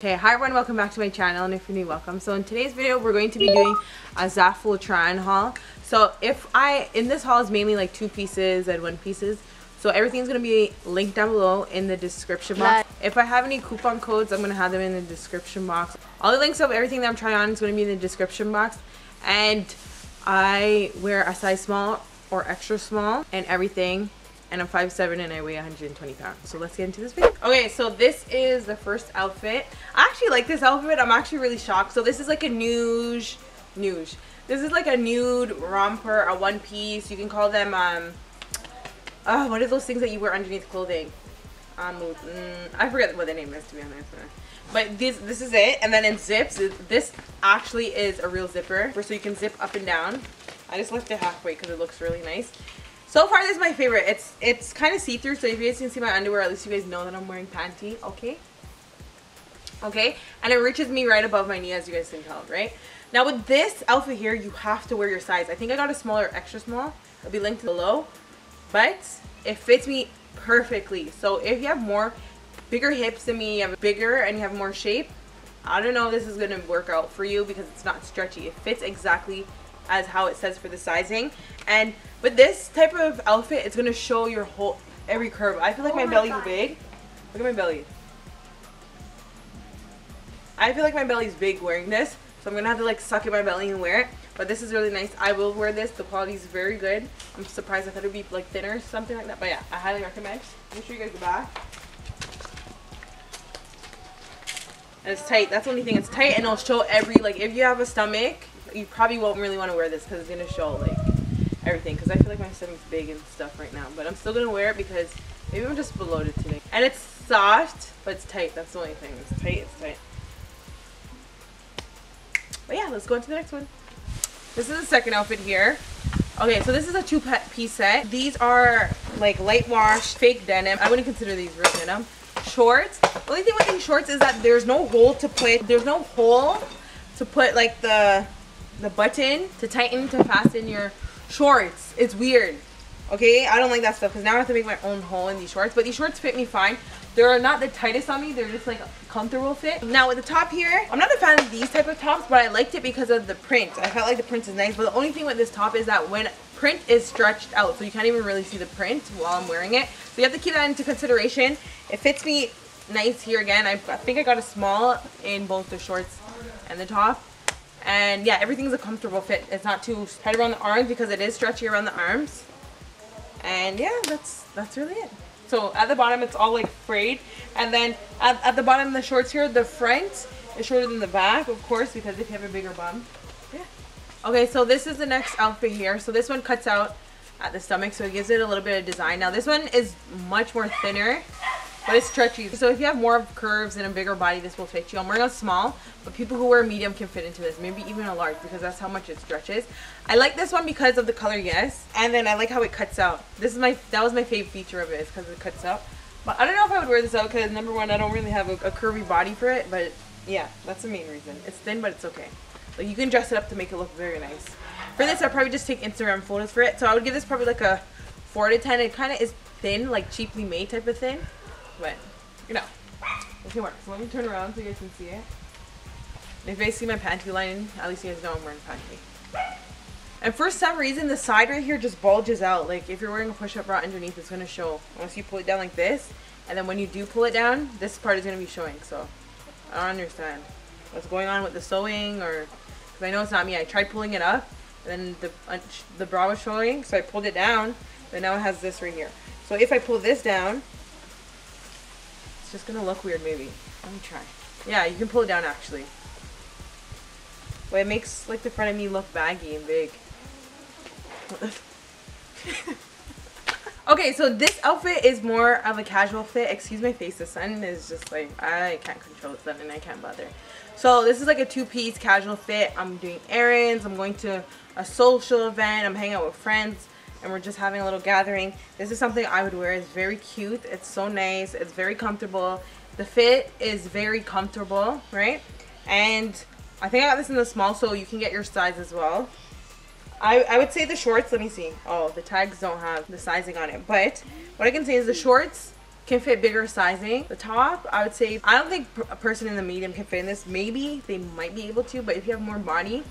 Okay, hi everyone, welcome back to my channel and if you're new, welcome. So in today's video, we're going to be doing a Zaful try on haul. So if I, in this haul is mainly like two pieces and one pieces. So everything's going to be linked down below in the description box. If I have any coupon codes, I'm going to have them in the description box. All the links of everything that I'm trying on is going to be in the description box. And I wear a size small or extra small and everything and I'm 5'7 and I weigh 120 pounds. So let's get into this video. Okay, so this is the first outfit. I actually like this outfit. I'm actually really shocked. So this is like a nude, nude. This is like a nude romper, a one piece. You can call them, um, uh, what are those things that you wear underneath clothing? Um, mm, I forget what the name is to be honest. But this this is it. And then in zips, this actually is a real zipper. So you can zip up and down. I just left it halfway because it looks really nice. So far, this is my favorite. It's it's kind of see-through, so if you guys can see my underwear, at least you guys know that I'm wearing panty, okay? Okay? And it reaches me right above my knee, as you guys can tell, right? Now, with this outfit here, you have to wear your size. I think I got a smaller, extra small. It'll be linked below. But it fits me perfectly. So if you have more, bigger hips than me, you have bigger, and you have more shape, I don't know if this is going to work out for you because it's not stretchy. It fits exactly as how it says for the sizing. And with this type of outfit, it's gonna show your whole every curve. I feel like oh my, my belly's God. big. Look at my belly. I feel like my belly's big wearing this. So I'm gonna have to like suck in my belly and wear it. But this is really nice. I will wear this. The quality is very good. I'm surprised I thought it would be like thinner or something like that. But yeah, I highly recommend. Let me show you guys the back. And it's tight. That's the only thing. It's tight and it'll show every like if you have a stomach you probably won't really want to wear this because it's going to show like everything because I feel like my stomach's big and stuff right now but I'm still going to wear it because maybe I'm just bloated today. And it's soft but it's tight. That's the only thing. It's tight it's tight. But yeah let's go into the next one. This is the second outfit here. Okay so this is a two piece set. These are like light wash fake denim. I wouldn't consider these real denim. Shorts. The only thing with these shorts is that there's no hole to put there's no hole to put like the the button to tighten to fasten your shorts. It's weird. Okay, I don't like that stuff because now I have to make my own hole in these shorts. But these shorts fit me fine. They're not the tightest on me. They're just like comfortable fit. Now with the top here, I'm not a fan of these type of tops, but I liked it because of the print. I felt like the print is nice. But the only thing with this top is that when print is stretched out, so you can't even really see the print while I'm wearing it. So you have to keep that into consideration. It fits me nice here again. I, I think I got a small in both the shorts and the top and yeah everything's a comfortable fit. It's not too tight around the arms because it is stretchy around the arms. And yeah that's that's really it. So at the bottom it's all like frayed. And then at, at the bottom of the shorts here the front is shorter than the back of course because if you have a bigger bum. Yeah. Okay so this is the next outfit here. So this one cuts out at the stomach so it gives it a little bit of design. Now this one is much more thinner but it's stretchy. So if you have more curves and a bigger body, this will fit you. I'm wearing a small, but people who wear medium can fit into this. Maybe even a large because that's how much it stretches. I like this one because of the color, yes. And then I like how it cuts out. This is my, that was my favorite feature of it is because it cuts out. But I don't know if I would wear this out because number one, I don't really have a, a curvy body for it. But yeah, that's the main reason. It's thin, but it's okay. Like you can dress it up to make it look very nice. For this, I'd probably just take Instagram photos for it. So I would give this probably like a 4 to 10. It kind of is thin, like cheaply made type of thing. But, you know, it can work. So let me turn around so you guys can see it. And if you guys see my panty line, at least you guys know I'm wearing panty. And for some reason, the side right here just bulges out. Like, if you're wearing a push-up bra underneath, it's going to show. Once you pull it down like this, and then when you do pull it down, this part is going to be showing. So, I don't understand what's going on with the sewing, or... Because I know it's not me. I tried pulling it up, and then the, uh, the bra was showing, so I pulled it down, but now it has this right here. So if I pull this down, it's just gonna look weird maybe. Let me try. Yeah, you can pull it down actually. But it makes like the front of me look baggy and big. okay, so this outfit is more of a casual fit. Excuse my face, the sun is just like, I can't control the sun and I can't bother. So this is like a two-piece casual fit. I'm doing errands, I'm going to a social event, I'm hanging out with friends and we're just having a little gathering. This is something I would wear. It's very cute. It's so nice. It's very comfortable. The fit is very comfortable, right? And I think I got this in the small, so you can get your size as well. I, I would say the shorts, let me see. Oh, the tags don't have the sizing on it. But what I can say is the shorts can fit bigger sizing. The top, I would say, I don't think a person in the medium can fit in this. Maybe they might be able to, but if you have more body,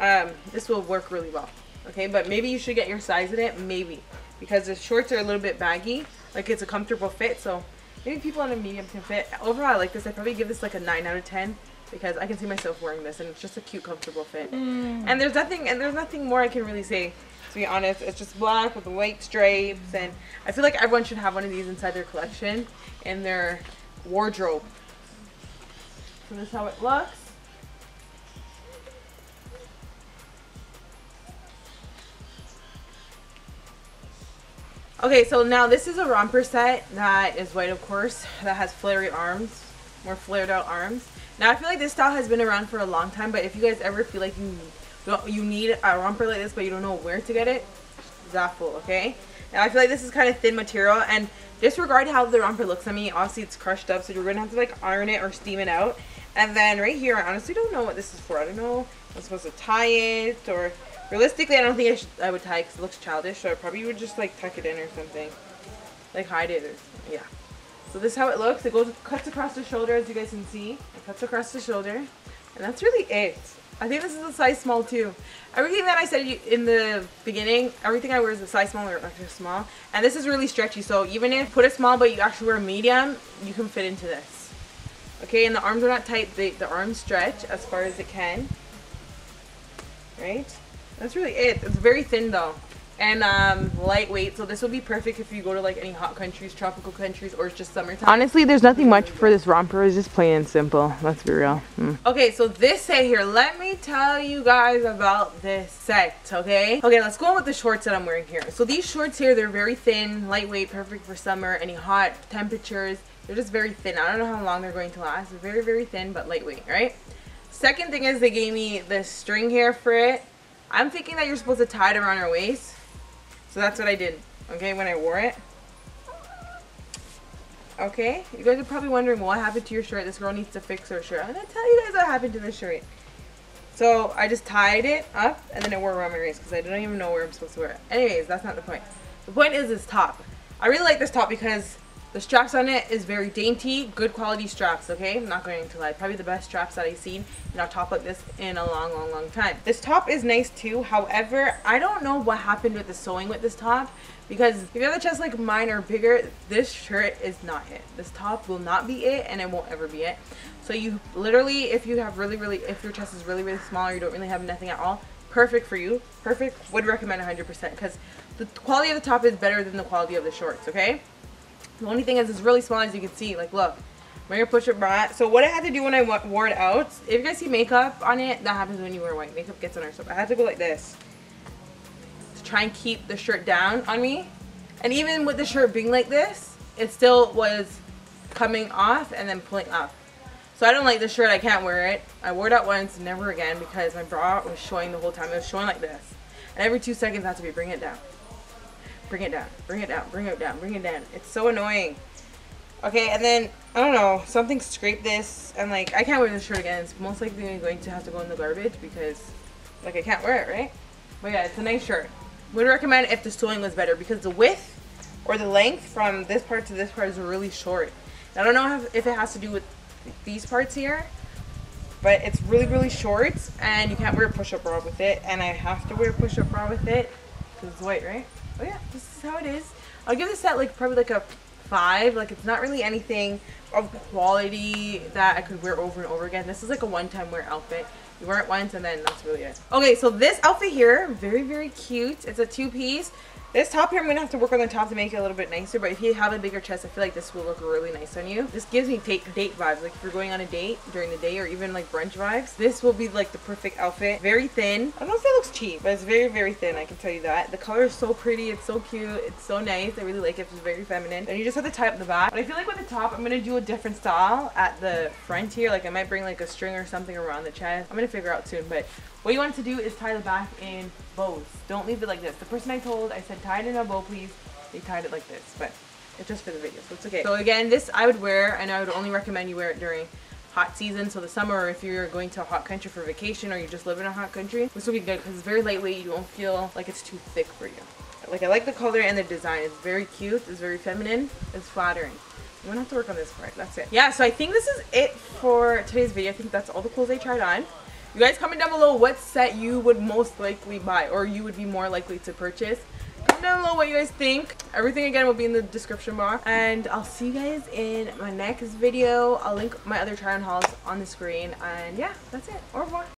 um, this will work really well. Okay, but maybe you should get your size in it, maybe. Because the shorts are a little bit baggy, like it's a comfortable fit, so maybe people in a medium can fit. Overall, I like this. I probably give this like a 9 out of 10 because I can see myself wearing this and it's just a cute, comfortable fit. Mm. And there's nothing, and there's nothing more I can really say to be honest. It's just black with the white stripes and I feel like everyone should have one of these inside their collection in their wardrobe. So this is how it looks. Okay, so now this is a romper set that is white, of course, that has flary arms, more flared out arms. Now, I feel like this style has been around for a long time, but if you guys ever feel like you you need a romper like this but you don't know where to get it Zaful okay? Now I feel like this is kind of thin material and disregard how the romper looks on me. Obviously it's crushed up so you're gonna have to like iron it or steam it out. And then right here I honestly don't know what this is for. I don't know I'm supposed to tie it or realistically I don't think I, should, I would tie because it looks childish so I probably would just like tuck it in or something like hide it or yeah so this is how it looks it goes cuts across the shoulder as you guys can see it cuts across the shoulder and that's really it I think this is a size small too. Everything that I said in the beginning, everything I wear is a size small or extra small. And this is really stretchy, so even if put it small but you actually wear a medium, you can fit into this. Okay, and the arms are not tight, they, the arms stretch as far as it can. Right? That's really it. It's very thin though and um, lightweight. So this will be perfect if you go to like any hot countries, tropical countries, or it's just summertime. Honestly, there's nothing much for this romper. It's just plain and simple. Let's be real. Mm. Okay, so this set here, let me tell you guys about this set, okay? Okay, let's go on with the shorts that I'm wearing here. So these shorts here, they're very thin, lightweight, perfect for summer, any hot temperatures. They're just very thin. I don't know how long they're going to last. They're very, very thin, but lightweight, right? Second thing is they gave me this string here for it. I'm thinking that you're supposed to tie it around your waist so that's what I did, okay, when I wore it. Okay, you guys are probably wondering what happened to your shirt. This girl needs to fix her shirt. I'm to tell you guys what happened to this shirt. So I just tied it up and then I wore around my waist because I don't even know where I'm supposed to wear it. Anyways, that's not the point. The point is this top. I really like this top because the straps on it is very dainty, good quality straps, okay? I'm not going to lie. Probably the best straps that I've seen in a top like this in a long, long, long time. This top is nice too. However, I don't know what happened with the sewing with this top because if you have a chest like mine or bigger, this shirt is not it. This top will not be it and it won't ever be it. So you literally, if you have really, really, if your chest is really, really small or you don't really have nothing at all, perfect for you. Perfect. Would recommend 100% because the quality of the top is better than the quality of the shorts, okay? The only thing is it's really small as you can see. Like, look. I'm to push it bra. So what I had to do when I wore it out, if you guys see makeup on it, that happens when you wear white. Makeup gets on our stuff. I had to go like this to try and keep the shirt down on me. And even with the shirt being like this, it still was coming off and then pulling up. So I don't like the shirt. I can't wear it. I wore it out once, never again, because my bra was showing the whole time. It was showing like this. And every two seconds I had to be bringing it down. Bring it down. Bring it down. Bring it down. Bring it down. It's so annoying. Okay, and then, I don't know, something scraped this, and like, I can't wear this shirt again. It's most likely going to have to go in the garbage because, like, I can't wear it, right? But yeah, it's a nice shirt. Would recommend if the sewing was better because the width or the length from this part to this part is really short. I don't know if it has to do with these parts here, but it's really, really short, and you can't wear a push-up bra with it, and I have to wear a push-up bra with it because it's white, right? oh yeah, this how it is. I'll give this set like probably like a five. Like it's not really anything of quality that I could wear over and over again. This is like a one-time wear outfit. You wear it once and then that's really it. Okay, so this outfit here, very, very cute. It's a two-piece. This top here, I'm going to have to work on the top to make it a little bit nicer, but if you have a bigger chest, I feel like this will look really nice on you. This gives me date, date vibes, like if you're going on a date during the day or even like brunch vibes, this will be like the perfect outfit. Very thin. I don't know if it looks cheap, but it's very, very thin, I can tell you that. The color is so pretty, it's so cute, it's so nice. I really like it, it's very feminine. And you just have to tie up the back. But I feel like with the top, I'm going to do a different style at the front here. Like I might bring like a string or something around the chest. I'm going to figure out soon, but what you want to do is tie the back in bows. Don't leave it like this. The person I told, I said tie it in a bow please. They tied it like this, but it's just for the video, so it's okay. So again, this I would wear, and I would only recommend you wear it during hot season, so the summer, or if you're going to a hot country for vacation, or you just live in a hot country, this will be good because it's very lightweight. You won't feel like it's too thick for you. Like I like the color and the design. It's very cute. It's very feminine. It's flattering. I'm gonna have to work on this part. That's it. Yeah, so I think this is it for today's video. I think that's all the clothes I tried on. You guys comment down below what set you would most likely buy or you would be more likely to purchase. Comment down below what you guys think. Everything again will be in the description box. And I'll see you guys in my next video. I'll link my other try on hauls on the screen. And yeah, that's it. Au revoir.